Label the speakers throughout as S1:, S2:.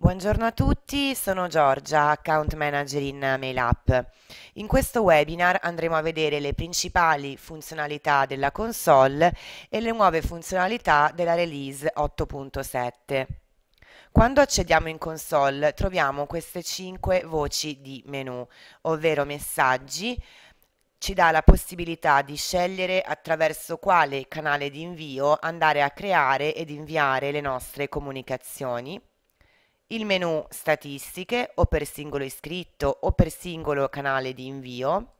S1: Buongiorno a tutti, sono Giorgia, Account Manager in MailUp. In questo webinar andremo a vedere le principali funzionalità della console e le nuove funzionalità della release 8.7. Quando accediamo in console troviamo queste 5 voci di menu, ovvero messaggi, ci dà la possibilità di scegliere attraverso quale canale di invio andare a creare ed inviare le nostre comunicazioni il menu statistiche o per singolo iscritto o per singolo canale di invio,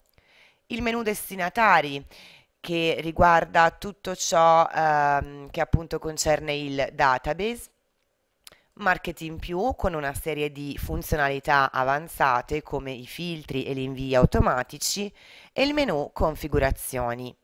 S1: il menu destinatari che riguarda tutto ciò ehm, che appunto concerne il database, marketing più con una serie di funzionalità avanzate come i filtri e gli invii automatici e il menu configurazioni.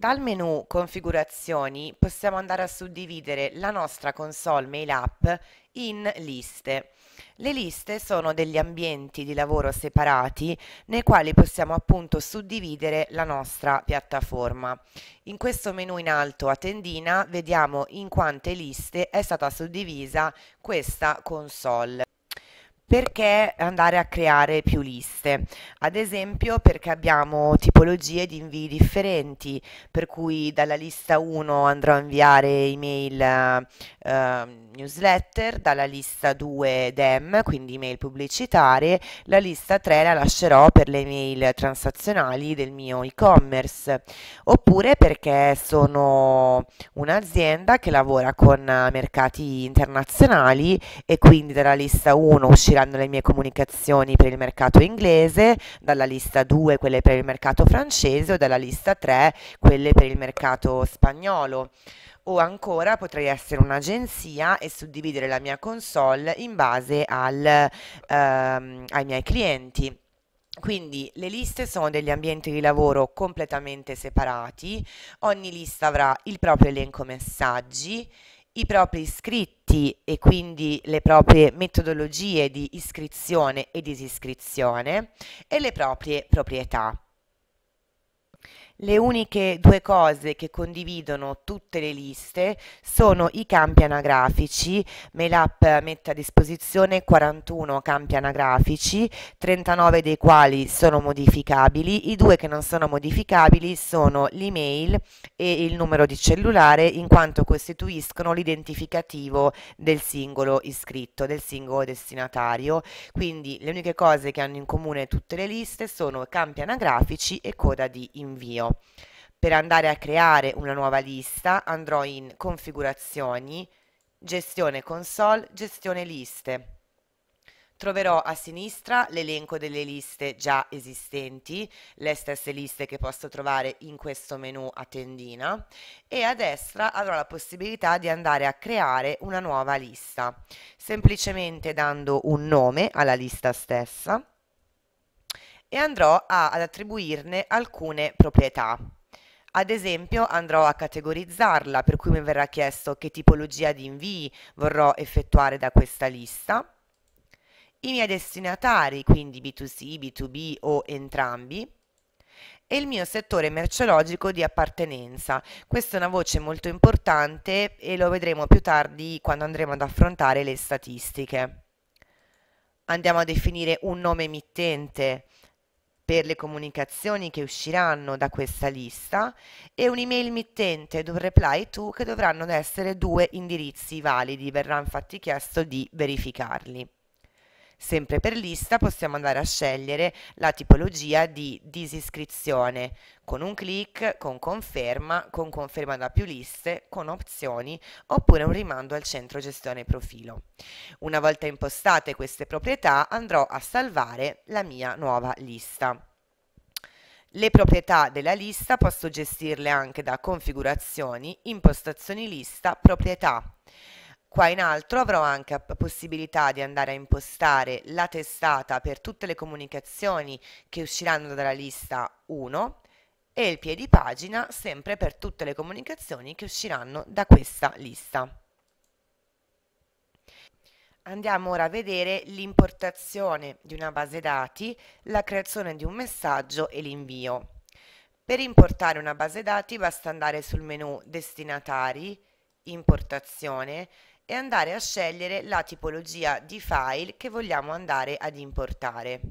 S1: Dal menu configurazioni possiamo andare a suddividere la nostra console mail app in liste. Le liste sono degli ambienti di lavoro separati nei quali possiamo appunto suddividere la nostra piattaforma. In questo menu in alto a tendina vediamo in quante liste è stata suddivisa questa console. Perché andare a creare più liste? Ad esempio perché abbiamo tipologie di invii differenti, per cui dalla lista 1 andrò a inviare email uh, newsletter, dalla lista 2 DEM, quindi email pubblicitarie, la lista 3 la lascerò per le email transazionali del mio e-commerce, oppure perché sono un'azienda che lavora con mercati internazionali e quindi dalla lista 1 usciranno le mie comunicazioni per il mercato inglese, dalla lista 2 quelle per il mercato francese o dalla lista 3 quelle per il mercato spagnolo o ancora potrei essere un'agenzia e suddividere la mia console in base al, ehm, ai miei clienti. Quindi le liste sono degli ambienti di lavoro completamente separati, ogni lista avrà il proprio elenco messaggi, i propri iscritti e quindi le proprie metodologie di iscrizione e disiscrizione e le proprie proprietà. Le uniche due cose che condividono tutte le liste sono i campi anagrafici. MailUp mette a disposizione 41 campi anagrafici, 39 dei quali sono modificabili. I due che non sono modificabili sono l'email e il numero di cellulare in quanto costituiscono l'identificativo del singolo iscritto, del singolo destinatario. Quindi le uniche cose che hanno in comune tutte le liste sono campi anagrafici e coda di invio. Per andare a creare una nuova lista andrò in configurazioni, gestione console, gestione liste. Troverò a sinistra l'elenco delle liste già esistenti, le stesse liste che posso trovare in questo menu a tendina e a destra avrò la possibilità di andare a creare una nuova lista, semplicemente dando un nome alla lista stessa e andrò a, ad attribuirne alcune proprietà. Ad esempio andrò a categorizzarla, per cui mi verrà chiesto che tipologia di invii vorrò effettuare da questa lista, i miei destinatari, quindi B2C, B2B o entrambi, e il mio settore merceologico di appartenenza. Questa è una voce molto importante e lo vedremo più tardi quando andremo ad affrontare le statistiche. Andiamo a definire un nome emittente per le comunicazioni che usciranno da questa lista e un'email mittente do reply to che dovranno essere due indirizzi validi, verrà infatti chiesto di verificarli. Sempre per lista possiamo andare a scegliere la tipologia di disiscrizione con un clic, con conferma, con conferma da più liste, con opzioni oppure un rimando al centro gestione profilo. Una volta impostate queste proprietà andrò a salvare la mia nuova lista. Le proprietà della lista posso gestirle anche da configurazioni, impostazioni lista, proprietà. Qua in alto avrò anche possibilità di andare a impostare la testata per tutte le comunicazioni che usciranno dalla lista 1 e il piedi pagina sempre per tutte le comunicazioni che usciranno da questa lista. Andiamo ora a vedere l'importazione di una base dati, la creazione di un messaggio e l'invio. Per importare una base dati basta andare sul menu destinatari, importazione e andare a scegliere la tipologia di file che vogliamo andare ad importare.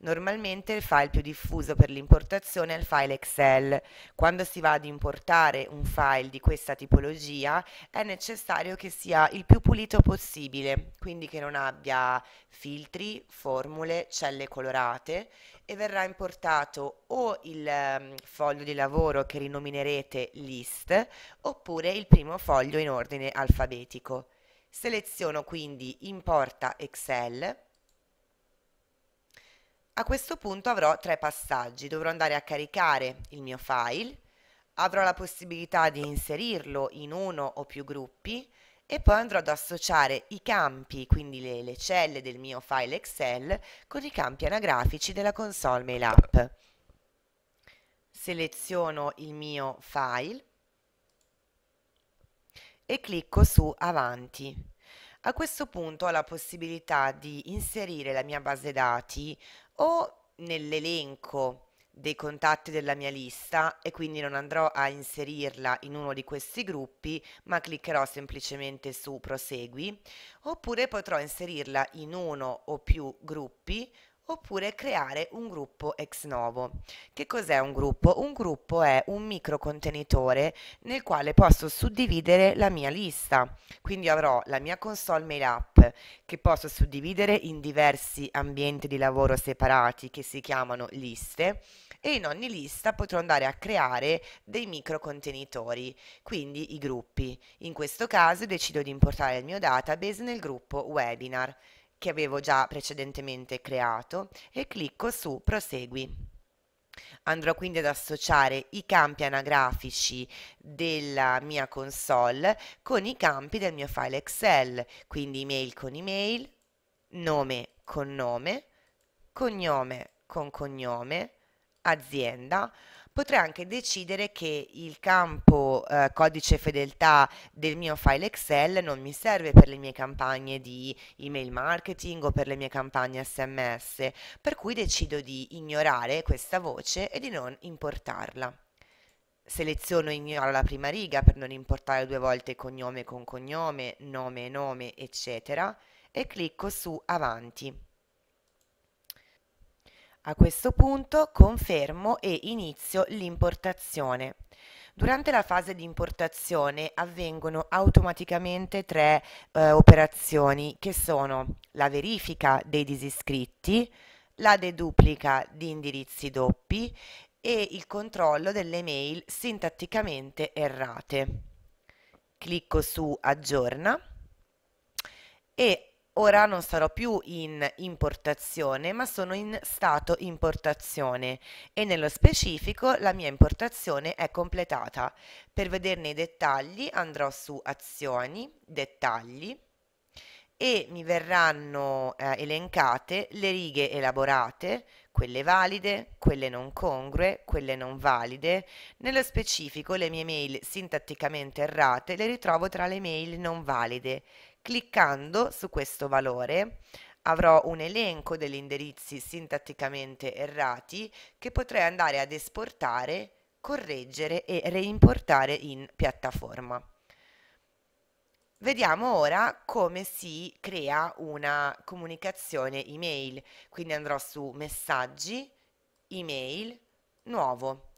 S1: Normalmente il file più diffuso per l'importazione è il file Excel. Quando si va ad importare un file di questa tipologia è necessario che sia il più pulito possibile, quindi che non abbia filtri, formule, celle colorate e verrà importato o il um, foglio di lavoro che rinominerete list oppure il primo foglio in ordine alfabetico. Seleziono quindi importa Excel a questo punto avrò tre passaggi, dovrò andare a caricare il mio file, avrò la possibilità di inserirlo in uno o più gruppi e poi andrò ad associare i campi, quindi le, le celle del mio file Excel, con i campi anagrafici della console mail app. Seleziono il mio file e clicco su avanti. A questo punto ho la possibilità di inserire la mia base dati o nell'elenco dei contatti della mia lista e quindi non andrò a inserirla in uno di questi gruppi ma cliccherò semplicemente su prosegui oppure potrò inserirla in uno o più gruppi oppure creare un gruppo ex novo. Che cos'è un gruppo? Un gruppo è un microcontenitore nel quale posso suddividere la mia lista. Quindi avrò la mia console mail app che posso suddividere in diversi ambienti di lavoro separati che si chiamano liste e in ogni lista potrò andare a creare dei microcontenitori, quindi i gruppi. In questo caso decido di importare il mio database nel gruppo webinar che avevo già precedentemente creato e clicco su Prosegui. Andrò quindi ad associare i campi anagrafici della mia console con i campi del mio file Excel, quindi email con email, nome con nome, cognome con cognome, azienda, potrei anche decidere che il campo eh, codice fedeltà del mio file Excel non mi serve per le mie campagne di email marketing o per le mie campagne SMS, per cui decido di ignorare questa voce e di non importarla. Seleziono ignora la prima riga per non importare due volte cognome con cognome, nome e nome, eccetera, e clicco su avanti. A questo punto confermo e inizio l'importazione. Durante la fase di importazione avvengono automaticamente tre eh, operazioni che sono la verifica dei disiscritti, la deduplica di indirizzi doppi e il controllo delle mail sintatticamente errate. Clicco su aggiorna e Ora non sarò più in importazione, ma sono in stato importazione e nello specifico la mia importazione è completata. Per vederne i dettagli andrò su azioni, dettagli e mi verranno eh, elencate le righe elaborate, quelle valide, quelle non congrue, quelle non valide. Nello specifico le mie mail sintatticamente errate le ritrovo tra le mail non valide Cliccando su questo valore avrò un elenco degli indirizzi sintatticamente errati che potrei andare ad esportare, correggere e reimportare in piattaforma. Vediamo ora come si crea una comunicazione email, quindi andrò su messaggi, email, nuovo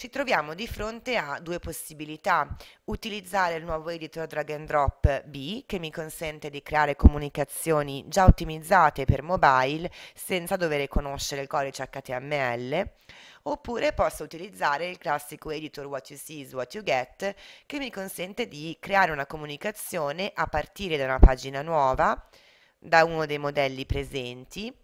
S1: ci troviamo di fronte a due possibilità. Utilizzare il nuovo editor drag and drop B che mi consente di creare comunicazioni già ottimizzate per mobile senza dover conoscere il codice HTML oppure posso utilizzare il classico editor what you see is what you get che mi consente di creare una comunicazione a partire da una pagina nuova, da uno dei modelli presenti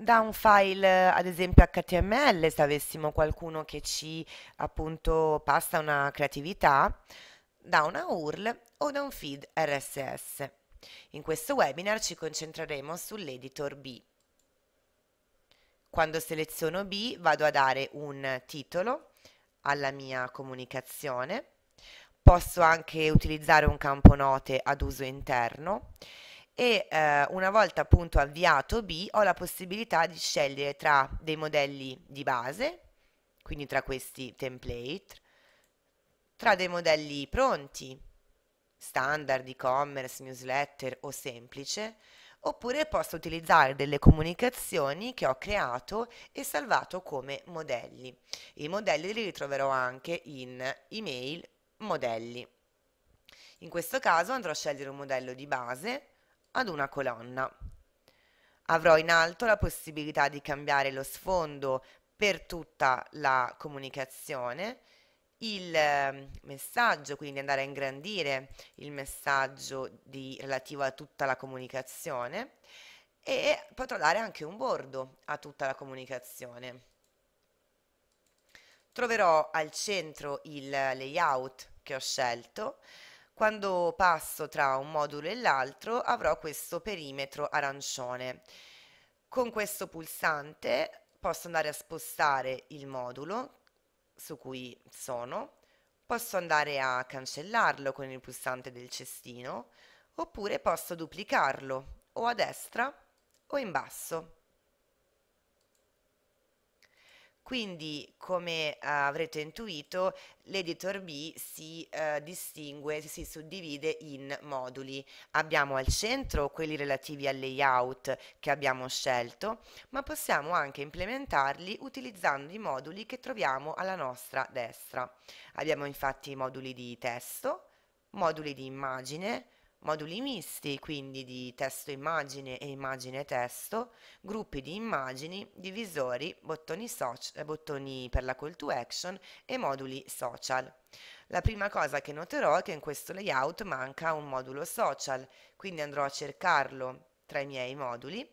S1: da un file ad esempio HTML se avessimo qualcuno che ci appunto passa una creatività, da una URL o da un feed RSS. In questo webinar ci concentreremo sull'editor B. Quando seleziono B vado a dare un titolo alla mia comunicazione, posso anche utilizzare un campo note ad uso interno e eh, una volta appunto avviato B ho la possibilità di scegliere tra dei modelli di base, quindi tra questi template, tra dei modelli pronti, standard, e-commerce, newsletter o semplice, oppure posso utilizzare delle comunicazioni che ho creato e salvato come modelli. I modelli li ritroverò anche in email modelli. In questo caso andrò a scegliere un modello di base ad una colonna. Avrò in alto la possibilità di cambiare lo sfondo per tutta la comunicazione, il ehm, messaggio, quindi andare a ingrandire il messaggio di, relativo a tutta la comunicazione e potrò dare anche un bordo a tutta la comunicazione. Troverò al centro il layout che ho scelto. Quando passo tra un modulo e l'altro avrò questo perimetro arancione. Con questo pulsante posso andare a spostare il modulo su cui sono, posso andare a cancellarlo con il pulsante del cestino oppure posso duplicarlo o a destra o in basso. Quindi, come uh, avrete intuito, l'editor B si uh, distingue, si suddivide in moduli. Abbiamo al centro quelli relativi al layout che abbiamo scelto, ma possiamo anche implementarli utilizzando i moduli che troviamo alla nostra destra. Abbiamo infatti moduli di testo, moduli di immagine, moduli misti, quindi di testo immagine e immagine testo, gruppi di immagini, divisori, bottoni, social, bottoni per la call to action e moduli social. La prima cosa che noterò è che in questo layout manca un modulo social, quindi andrò a cercarlo tra i miei moduli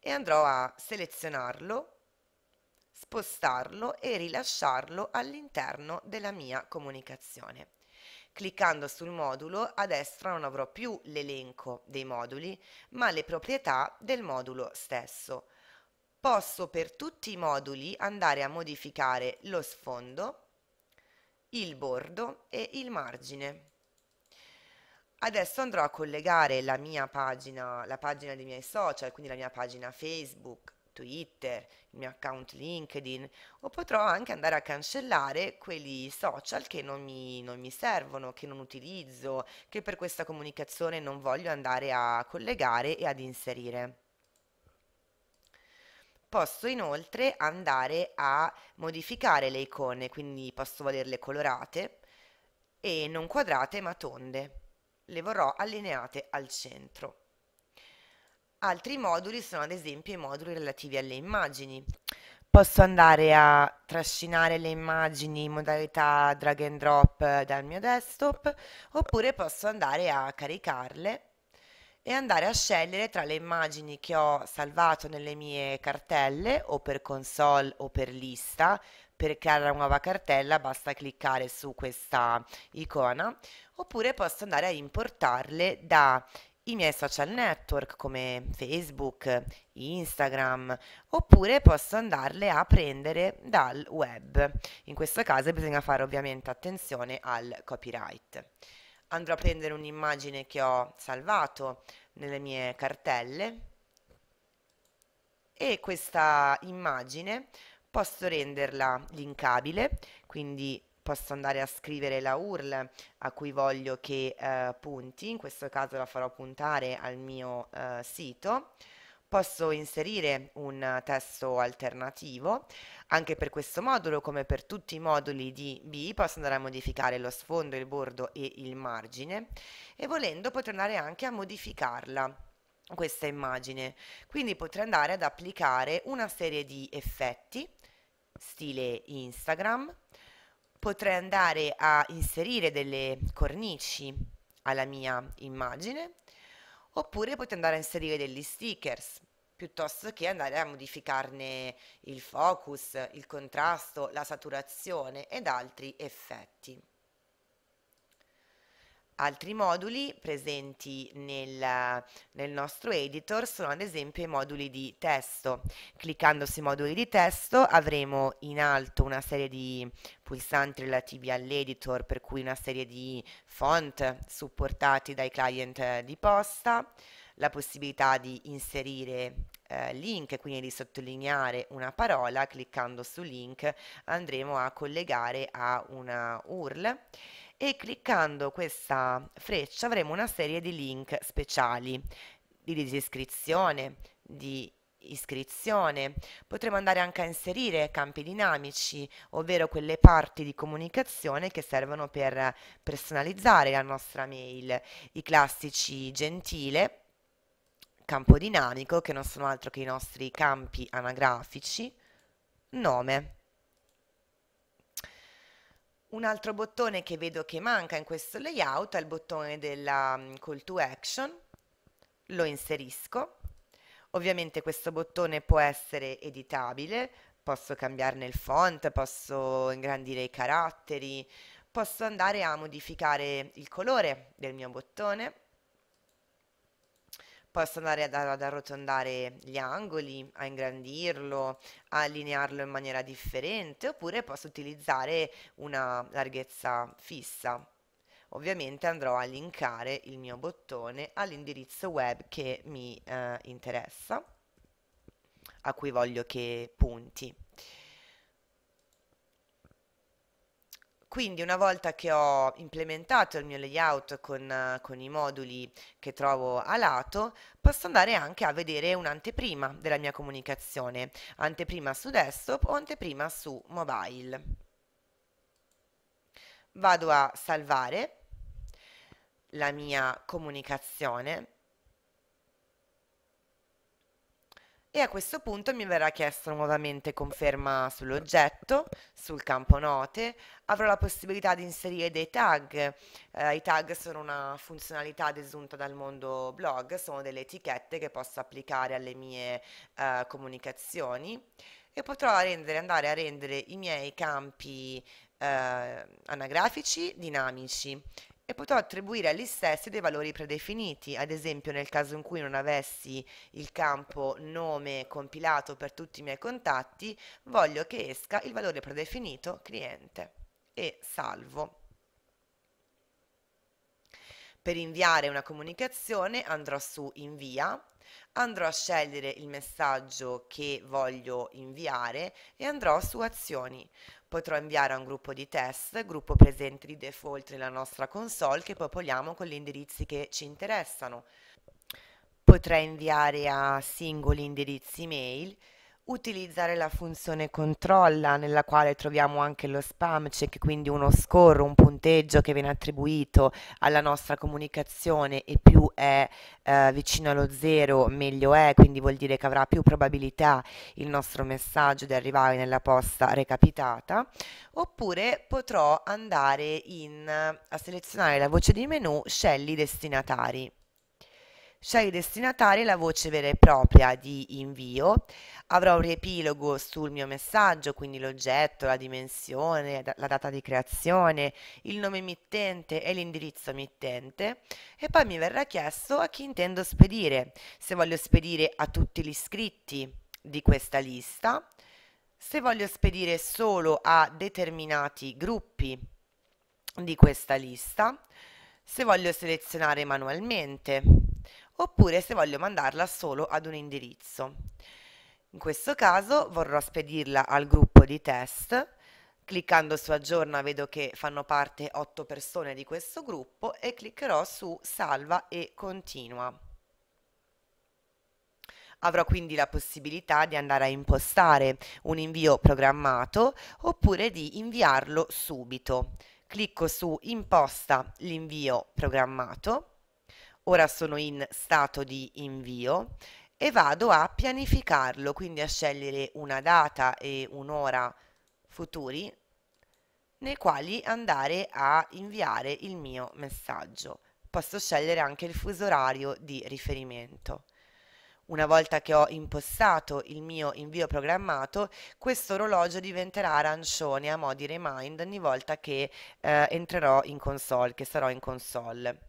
S1: e andrò a selezionarlo, spostarlo e rilasciarlo all'interno della mia comunicazione. Cliccando sul modulo a destra non avrò più l'elenco dei moduli, ma le proprietà del modulo stesso. Posso per tutti i moduli andare a modificare lo sfondo, il bordo e il margine. Adesso andrò a collegare la mia pagina, la pagina dei miei social, quindi la mia pagina Facebook, Twitter, il mio account LinkedIn o potrò anche andare a cancellare quelli social che non mi, non mi servono, che non utilizzo, che per questa comunicazione non voglio andare a collegare e ad inserire. Posso inoltre andare a modificare le icone, quindi posso volerle colorate e non quadrate ma tonde. Le vorrò allineate al centro. Altri moduli sono ad esempio i moduli relativi alle immagini. Posso andare a trascinare le immagini in modalità drag and drop dal mio desktop oppure posso andare a caricarle e andare a scegliere tra le immagini che ho salvato nelle mie cartelle o per console o per lista. Per creare una nuova cartella basta cliccare su questa icona oppure posso andare a importarle da i miei social network come Facebook, Instagram, oppure posso andarle a prendere dal web. In questo caso bisogna fare ovviamente attenzione al copyright. Andrò a prendere un'immagine che ho salvato nelle mie cartelle e questa immagine posso renderla linkabile, quindi posso andare a scrivere la URL a cui voglio che eh, punti, in questo caso la farò puntare al mio eh, sito. Posso inserire un testo alternativo, anche per questo modulo come per tutti i moduli di B posso andare a modificare lo sfondo, il bordo e il margine e volendo potrò andare anche a modificarla questa immagine. Quindi potrei andare ad applicare una serie di effetti stile Instagram, potrei andare a inserire delle cornici alla mia immagine oppure potrei andare a inserire degli stickers piuttosto che andare a modificarne il focus, il contrasto, la saturazione ed altri effetti. Altri moduli presenti nel, nel, nostro editor sono ad esempio i moduli di testo. Cliccando sui moduli di testo avremo in alto una serie di pulsanti relativi all'editor, per cui una serie di font supportati dai client di posta, la possibilità di inserire eh, link, quindi di sottolineare una parola, cliccando su link andremo a collegare a una URL e cliccando questa freccia avremo una serie di link speciali di disiscrizione, di iscrizione. Potremo andare anche a inserire campi dinamici, ovvero quelle parti di comunicazione che servono per personalizzare la nostra mail, i classici gentile, campo dinamico, che non sono altro che i nostri campi anagrafici, nome. Un altro bottone che vedo che manca in questo layout è il bottone della mm, call to action, lo inserisco. Ovviamente questo bottone può essere editabile, posso cambiarne il font, posso ingrandire i caratteri, posso andare a modificare il colore del mio bottone, posso andare ad, ad arrotondare gli angoli, a ingrandirlo, a allinearlo in maniera differente, oppure posso utilizzare una larghezza fissa. Ovviamente andrò a linkare il mio bottone all'indirizzo web che mi eh, interessa, a cui voglio che punti. Quindi una volta che ho implementato il mio layout con, con, i moduli che trovo a lato, posso andare anche a vedere un'anteprima della mia comunicazione, anteprima su desktop o anteprima su mobile. Vado a salvare la mia comunicazione e a questo punto mi verrà chiesto nuovamente conferma sull'oggetto, sul campo note, avrò la possibilità di inserire dei tag, eh, i tag sono una funzionalità desunta dal mondo blog, sono delle etichette che posso applicare alle mie eh, comunicazioni e potrò rendere, andare a rendere i miei campi eh, anagrafici dinamici e potrò attribuire agli stessi dei valori predefiniti, ad esempio nel caso in cui non avessi il campo nome compilato per tutti i miei contatti, voglio che esca il valore predefinito cliente e salvo. Per inviare una comunicazione andrò su invia, andrò a scegliere il messaggio che voglio inviare e andrò su azioni potrò inviare a un gruppo di test, gruppo presente di default nella nostra console che popoliamo con gli indirizzi che ci interessano. Potrei inviare a singoli indirizzi mail utilizzare la funzione controlla nella quale troviamo anche lo spam check, quindi uno score, un punteggio che viene attribuito alla nostra comunicazione e più è eh, vicino allo zero meglio è, quindi vuol dire che avrà più probabilità il nostro messaggio di arrivare nella posta recapitata, oppure potrò andare in, a selezionare la voce di menu scegli destinatari. Scegli destinatari la voce vera e propria di invio, avrò un riepilogo sul mio messaggio, quindi l'oggetto, la dimensione, la data di creazione, il nome emittente e l'indirizzo emittente. E poi mi verrà chiesto a chi intendo spedire, se voglio spedire a tutti gli iscritti di questa lista, se voglio spedire solo a determinati gruppi di questa lista, se voglio selezionare manualmente oppure se voglio mandarla solo ad un indirizzo. In questo caso vorrò spedirla al gruppo di test. Cliccando su aggiorna vedo che fanno parte 8 persone di questo gruppo e cliccherò su salva e continua. Avrò quindi la possibilità di andare a impostare un invio programmato oppure di inviarlo subito. Clicco su imposta l'invio programmato ora sono in stato di invio e vado a pianificarlo, quindi a scegliere una data e un'ora futuri nei quali andare a inviare il mio messaggio. Posso scegliere anche il fuso orario di riferimento. Una volta che ho impostato il mio invio programmato, questo orologio diventerà arancione a mo' di remind ogni volta che eh, entrerò in console, che sarò in console.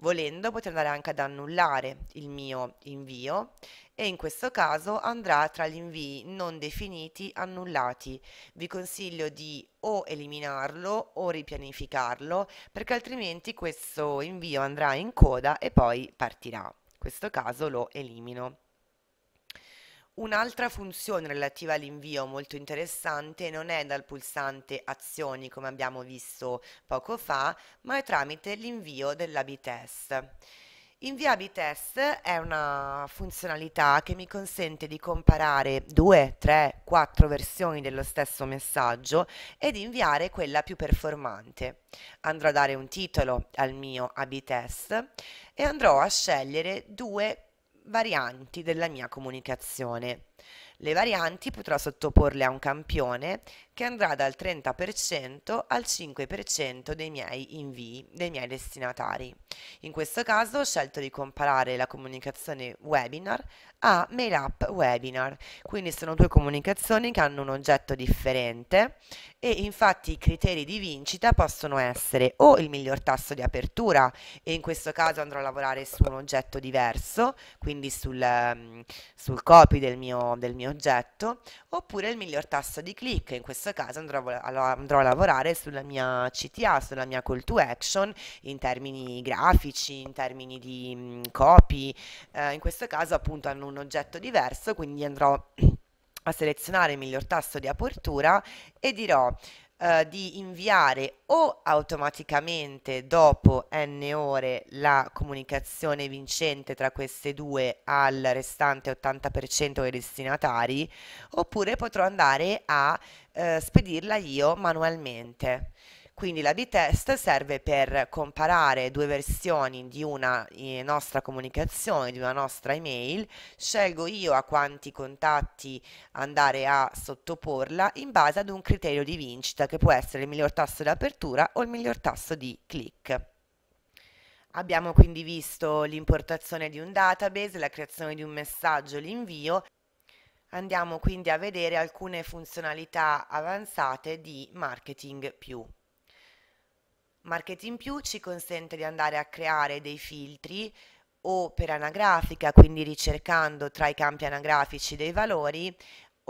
S1: Volendo potrei andare anche ad annullare il mio invio e in questo caso andrà tra gli invii non definiti annullati. Vi consiglio di o eliminarlo o ripianificarlo perché altrimenti questo invio andrà in coda e poi partirà. In questo caso lo elimino. Un'altra funzione relativa all'invio molto interessante non è dal pulsante azioni come abbiamo visto poco fa, ma è tramite l'invio dell'AB test. Invia AB test è una funzionalità che mi consente di comparare due, tre, quattro versioni dello stesso messaggio ed inviare quella più performante. Andrò a dare un titolo al mio AB test e andrò a scegliere due varianti della mia comunicazione. Le varianti potrò sottoporle a un campione che andrà dal 30% al 5% dei miei invii, dei miei destinatari. In questo caso ho scelto di comparare la comunicazione webinar a mail up webinar, quindi sono due comunicazioni che hanno un oggetto differente e infatti i criteri di vincita possono essere o il miglior tasso di apertura e in questo caso andrò a lavorare su un oggetto diverso, quindi sul, um, sul copy del mio, del mio oggetto, oppure il miglior tasso di click, in questo caso andrò a, andrò a lavorare sulla mia CTA, sulla mia call to action in termini grafici, in termini di um, copy, uh, in questo caso appunto hanno un oggetto diverso, quindi andrò a selezionare il miglior tasto di apertura e dirò Uh, di inviare o automaticamente dopo n ore la comunicazione vincente tra queste due al restante 80% dei destinatari oppure potrò andare a uh, spedirla io manualmente. Quindi la B-test serve per comparare due versioni di una eh, nostra comunicazione, di una nostra email, scelgo io a quanti contatti andare a sottoporla in base ad un criterio di vincita che può essere il miglior tasso di apertura o il miglior tasso di click. Abbiamo quindi visto l'importazione di un database, la creazione di un messaggio, l'invio. Andiamo quindi a vedere alcune funzionalità avanzate di Marketing più. Marketing Più ci consente di andare a creare dei filtri o per anagrafica, quindi ricercando tra i campi anagrafici dei valori,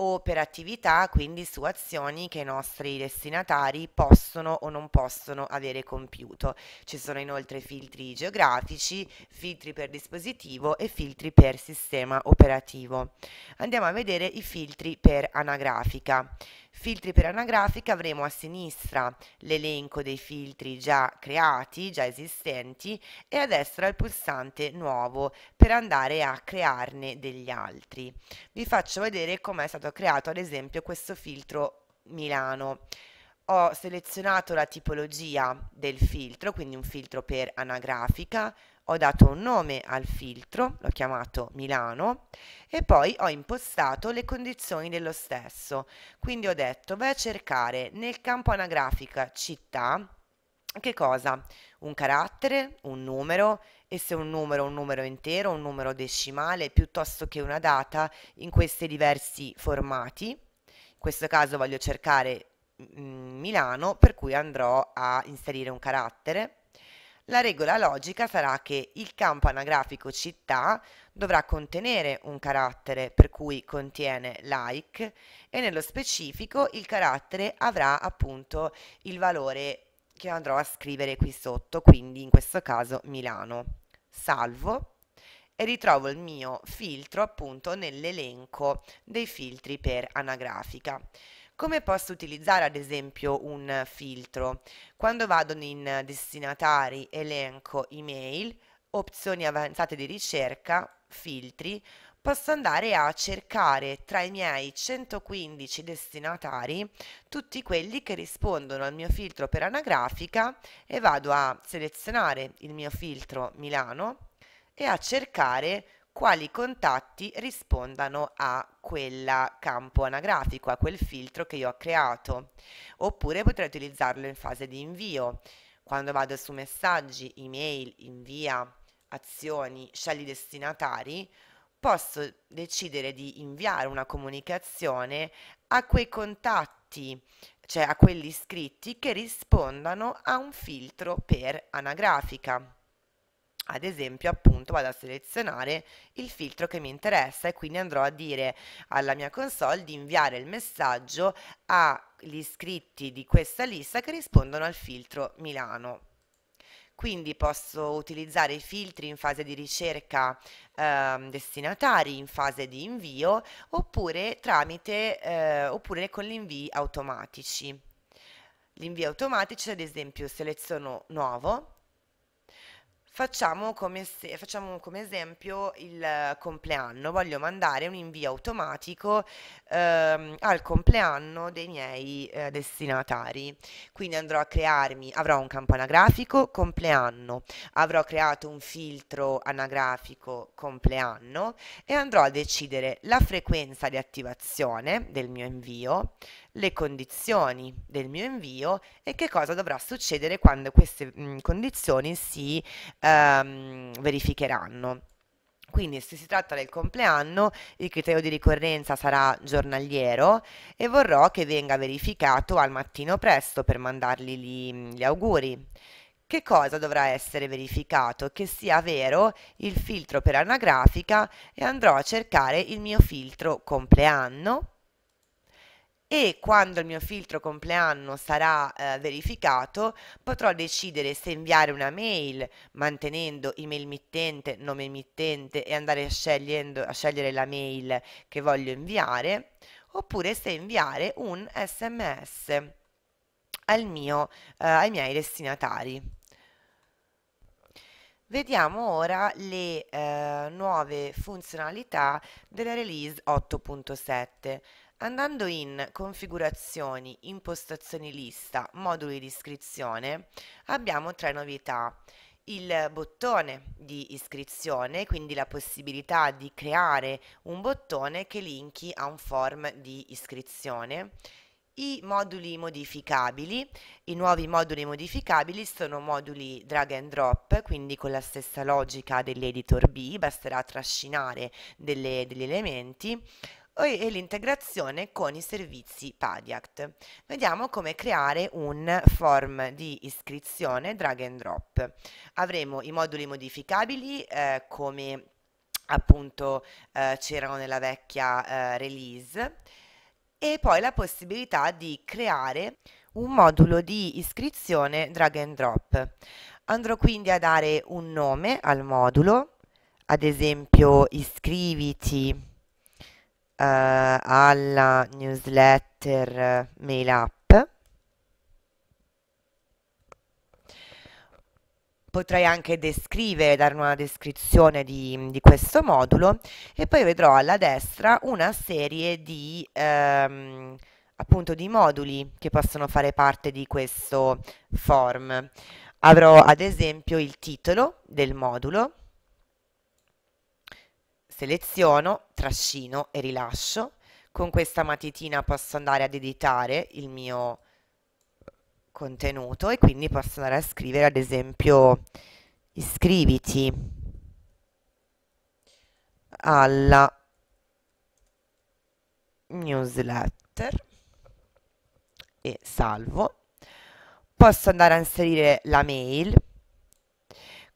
S1: o per attività, quindi su azioni che i nostri destinatari possono o non possono avere compiuto. Ci sono inoltre filtri geografici, filtri per dispositivo e filtri per sistema operativo. Andiamo a vedere i filtri per anagrafica. Filtri per anagrafica avremo a sinistra l'elenco dei filtri già creati, già esistenti e a destra il pulsante nuovo per andare a crearne degli altri. Vi faccio vedere come è stato creato ad esempio questo filtro Milano ho selezionato la tipologia del filtro, quindi un filtro per anagrafica, ho dato un nome al filtro, l'ho chiamato Milano e poi ho impostato le condizioni dello stesso. Quindi ho detto vai a cercare nel campo anagrafica città, che cosa? Un carattere, un numero e se un numero un numero intero, un numero decimale piuttosto che una data in questi diversi formati. In questo caso voglio cercare mm, Milano per cui andrò a inserire un carattere la regola logica sarà che il campo anagrafico città dovrà contenere un carattere per cui contiene like e nello specifico il carattere avrà appunto il valore che andrò a scrivere qui sotto, quindi in questo caso Milano. Salvo e ritrovo il mio filtro appunto nell'elenco dei filtri per anagrafica. Come posso utilizzare ad esempio un filtro? Quando vado in destinatari, elenco email, opzioni avanzate di ricerca, filtri, posso andare a cercare tra i miei 115 destinatari tutti quelli che rispondono al mio filtro per anagrafica e vado a selezionare il mio filtro Milano e a cercare quali contatti rispondano a quel campo anagrafico, a quel filtro che io ho creato. Oppure potrei utilizzarlo in fase di invio. Quando vado su messaggi, email, invia, azioni, scegli destinatari, posso decidere di inviare una comunicazione a quei contatti, cioè a quelli iscritti che rispondano a un filtro per anagrafica ad esempio appunto vado a selezionare il filtro che mi interessa e quindi andrò a dire alla mia console di inviare il messaggio agli iscritti di questa lista che rispondono al filtro Milano. quindi posso utilizzare i filtri in fase di ricerca eh, destinatari, in fase di invio oppure tramite eh, oppure con gli invii automatici. Gli invii automatici, ad esempio, seleziono nuovo Facciamo come, se, facciamo come esempio il compleanno, voglio mandare un invio automatico ehm, al compleanno dei miei eh, destinatari, quindi andrò a crearmi, avrò un campo anagrafico compleanno, avrò creato un filtro anagrafico compleanno. E andrò a decidere la frequenza di attivazione del mio invio, le condizioni del mio invio e che cosa dovrà succedere quando queste condizioni si ehm, verificheranno. Quindi se si tratta del compleanno, il criterio di ricorrenza sarà giornaliero e vorrò che venga verificato al mattino presto per mandargli gli, gli auguri. Che cosa dovrà essere verificato? Che sia vero il filtro per anagrafica e andrò a cercare il mio filtro compleanno e quando il mio filtro compleanno sarà eh, verificato potrò decidere se inviare una mail mantenendo email mittente, nome mittente e andare a, a scegliere la mail che voglio inviare oppure se inviare un sms al mio, eh, ai miei destinatari. Vediamo ora le eh, nuove funzionalità della release 8.7. Andando in configurazioni, impostazioni lista, moduli di iscrizione, abbiamo tre novità. Il bottone di iscrizione, quindi la possibilità di creare un bottone che linki a un form di iscrizione. I moduli modificabili, i nuovi moduli modificabili sono moduli drag and drop, quindi con la stessa logica dell'editor B, basterà trascinare delle, degli elementi e l'integrazione con i servizi Padiact. Vediamo come creare un form di iscrizione drag and drop. Avremo i moduli modificabili eh, come appunto eh, c'erano nella vecchia eh, release e poi la possibilità di creare un modulo di iscrizione drag and drop. Andrò quindi a dare un nome al modulo, ad esempio iscriviti alla newsletter mail app potrei anche descrivere, dare una descrizione di, di, questo modulo e poi vedrò alla destra una serie di, ehm, appunto di moduli che possono fare parte di questo form. Avrò ad esempio il titolo del modulo, seleziono, trascino e rilascio. Con questa matitina posso andare ad editare il mio contenuto e quindi posso andare a scrivere ad esempio iscriviti alla newsletter e salvo. Posso andare a inserire la mail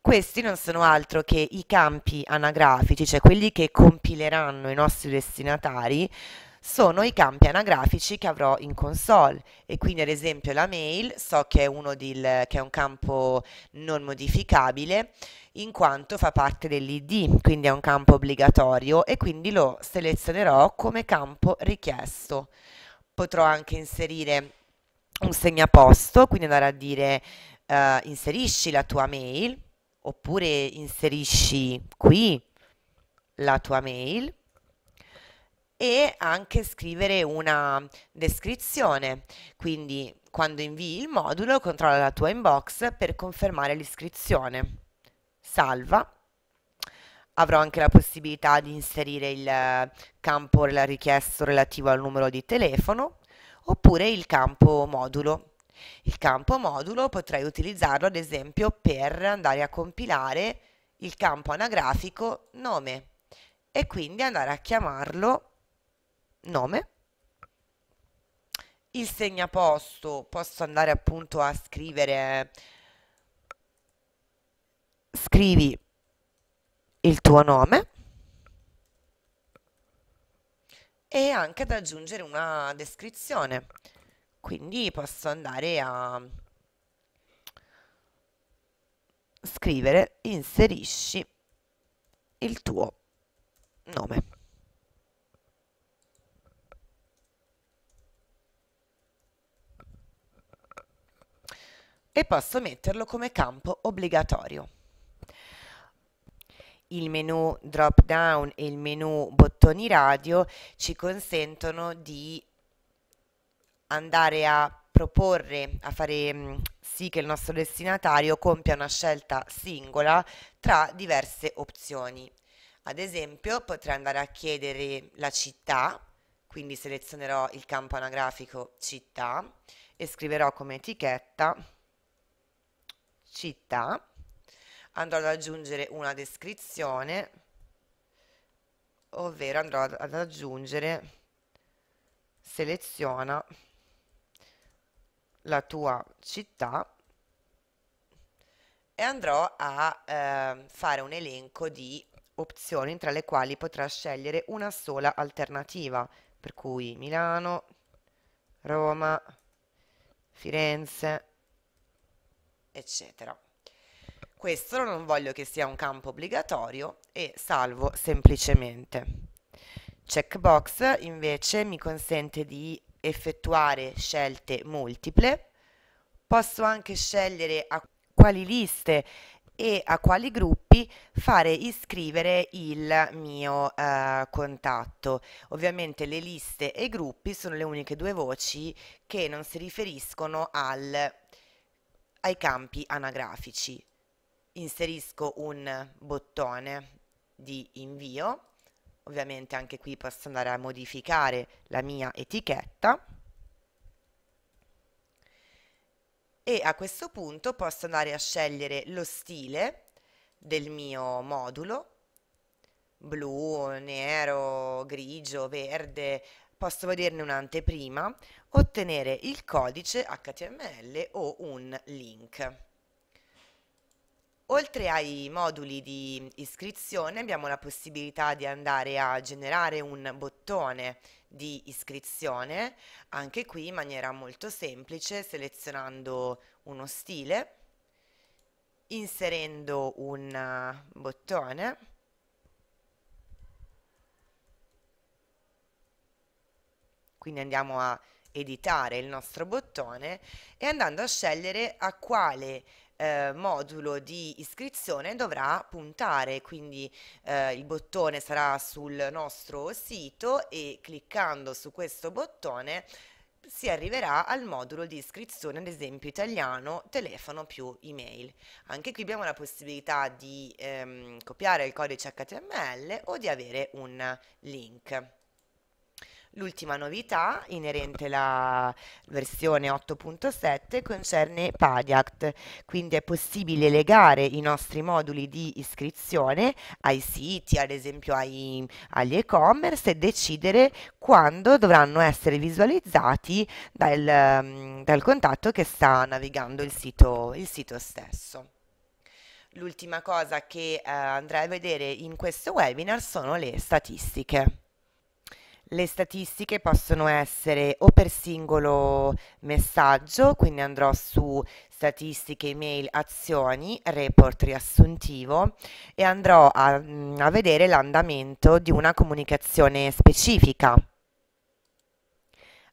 S1: questi non sono altro che i campi anagrafici, cioè quelli che compileranno i nostri destinatari, sono i campi anagrafici che avrò in console e quindi ad esempio la mail so che è, uno del, che è un campo non modificabile in quanto fa parte dell'ID, quindi è un campo obbligatorio e quindi lo selezionerò come campo richiesto. Potrò anche inserire un segnaposto, quindi andare a dire uh, inserisci la tua mail oppure inserisci qui la tua mail e anche scrivere una descrizione. Quindi quando invii il modulo controlla la tua inbox per confermare l'iscrizione. Salva. Avrò anche la possibilità di inserire il campo richiesto relativo al numero di telefono oppure il campo modulo il campo modulo potrei utilizzarlo ad esempio per andare a compilare il campo anagrafico nome e quindi andare a chiamarlo nome. Il segnaposto posso andare appunto a scrivere scrivi il tuo nome e anche ad aggiungere una descrizione quindi posso andare a scrivere inserisci il tuo nome. E posso metterlo come campo obbligatorio. Il menu drop down e il menu bottoni radio ci consentono di andare a proporre, a fare mm, sì che il nostro destinatario compia una scelta singola tra diverse opzioni. Ad esempio, potrei andare a chiedere la città, quindi selezionerò il campo anagrafico città e scriverò come etichetta città. Andrò ad aggiungere una descrizione, ovvero andrò ad aggiungere seleziona la tua città e andrò a eh, fare un elenco di opzioni tra le quali potrà scegliere una sola alternativa, per cui Milano, Roma, Firenze, eccetera. Questo non voglio che sia un campo obbligatorio e salvo semplicemente. Checkbox invece mi consente di effettuare scelte multiple, posso anche scegliere a quali liste e a quali gruppi fare iscrivere il mio eh, contatto. Ovviamente le liste e i gruppi sono le uniche due voci che non si riferiscono al, ai campi anagrafici. Inserisco un bottone di invio ovviamente anche qui posso andare a modificare la mia etichetta. E a questo punto posso andare a scegliere lo stile del mio modulo. Blu, nero, grigio, verde. Posso vederne un'anteprima. Ottenere il codice HTML o un link Oltre ai moduli di iscrizione abbiamo la possibilità di andare a generare un bottone di iscrizione, anche qui in maniera molto semplice, selezionando uno stile, inserendo un bottone, quindi andiamo a editare il nostro bottone e andando a scegliere a quale eh, modulo di iscrizione dovrà puntare, quindi eh, il bottone sarà sul nostro sito e cliccando su questo bottone si arriverà al modulo di iscrizione, ad esempio italiano, telefono più email. Anche qui abbiamo la possibilità di ehm, copiare il codice HTML o di avere un link. L'ultima novità inerente alla versione 8.7 concerne Padiact, quindi è possibile legare i nostri moduli di iscrizione ai siti, ad esempio ai, agli e-commerce e decidere quando dovranno essere visualizzati dal, dal contatto che sta navigando il sito, il sito stesso. L'ultima cosa che eh, andrai a vedere in questo webinar sono le statistiche. Le statistiche possono essere o per singolo messaggio, quindi andrò su statistiche, email, azioni, report riassuntivo e andrò a, mm, a vedere l'andamento di una comunicazione specifica.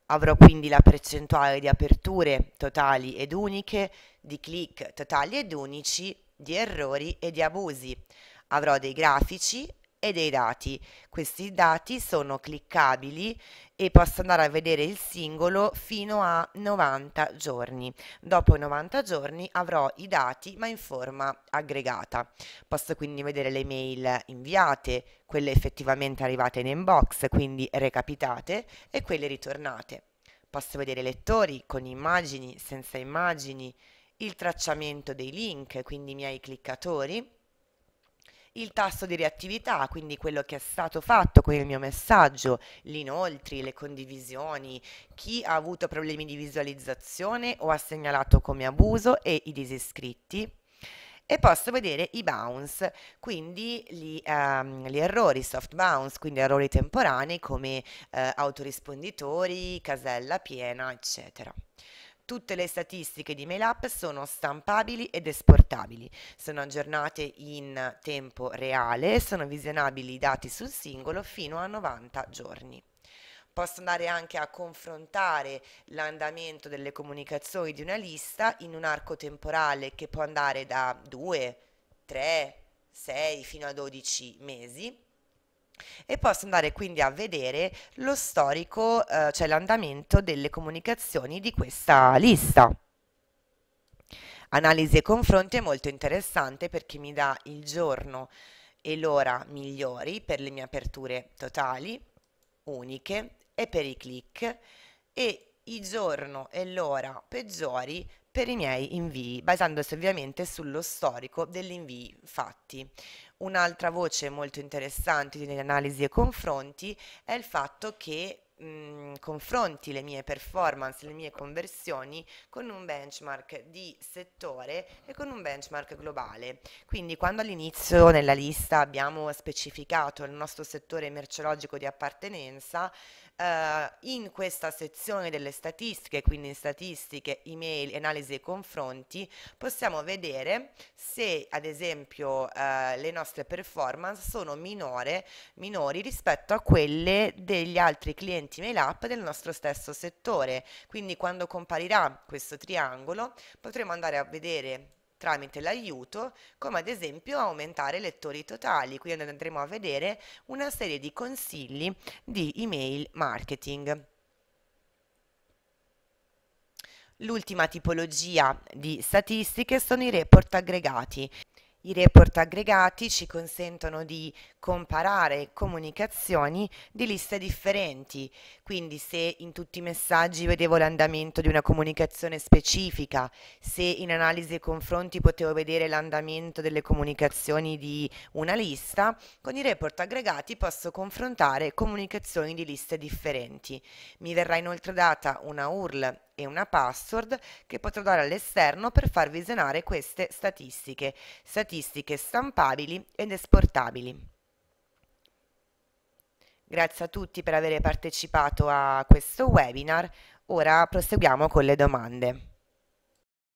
S1: Avrò quindi la percentuale di aperture totali ed uniche, di click totali ed unici, di errori e di abusi. Avrò dei grafici e dei dati. Questi dati sono cliccabili e posso andare a vedere il singolo fino a 90 giorni. Dopo i 90 giorni avrò i dati ma in forma aggregata. Posso quindi vedere le mail inviate, quelle effettivamente arrivate in inbox, quindi recapitate, e quelle ritornate. Posso vedere lettori con immagini, senza immagini, il tracciamento dei link, quindi i miei cliccatori, il tasso di reattività, quindi quello che è stato fatto con il mio messaggio, gli inoltri, le condivisioni, chi ha avuto problemi di visualizzazione o ha segnalato come abuso e i disiscritti. E posso vedere i bounce, quindi gli, um, gli errori soft bounce, quindi errori temporanei come uh, autorisponditori, casella piena, eccetera. Tutte le statistiche di MailUp sono stampabili ed esportabili, sono aggiornate in tempo reale, sono visionabili i dati sul singolo fino a 90 giorni. Posso andare anche a confrontare l'andamento delle comunicazioni di una lista in un arco temporale che può andare da 2, 3, 6 fino a 12 mesi e posso andare quindi a vedere lo storico, eh, cioè l'andamento delle comunicazioni di questa lista. Analisi e confronti è molto interessante perché mi dà il giorno e l'ora migliori per le mie aperture totali, uniche e per i click e il giorno e l'ora peggiori per i miei invii, basandosi ovviamente sullo storico degli invii fatti. Un'altra voce molto interessante di analisi e confronti è il fatto che confronti le mie performance, le mie conversioni con un benchmark di settore e con un benchmark globale. Quindi quando all'inizio nella lista abbiamo specificato il nostro settore merceologico di appartenenza, Uh, in questa sezione delle statistiche, quindi in statistiche, email, analisi e confronti, possiamo vedere se ad esempio uh, le nostre performance sono minore, minori rispetto a quelle degli altri clienti mail app del nostro stesso settore. Quindi quando comparirà questo triangolo potremo andare a vedere tramite l'aiuto, come ad esempio aumentare i lettori totali, quindi andremo a vedere una serie di consigli di email marketing. L'ultima tipologia di statistiche sono i report aggregati. I report aggregati ci consentono di comparare comunicazioni di liste differenti, quindi se in tutti i messaggi vedevo l'andamento di una comunicazione specifica, se in analisi e confronti potevo vedere l'andamento delle comunicazioni di una lista, con i report aggregati posso confrontare comunicazioni di liste differenti. Mi verrà inoltre data una URL e una password che potrò dare all'esterno per far visionare queste statistiche, statistiche stampabili ed esportabili. Grazie a tutti per aver partecipato a questo webinar, ora proseguiamo con le domande.